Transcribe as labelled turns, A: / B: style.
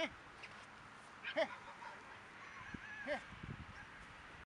A: Heh.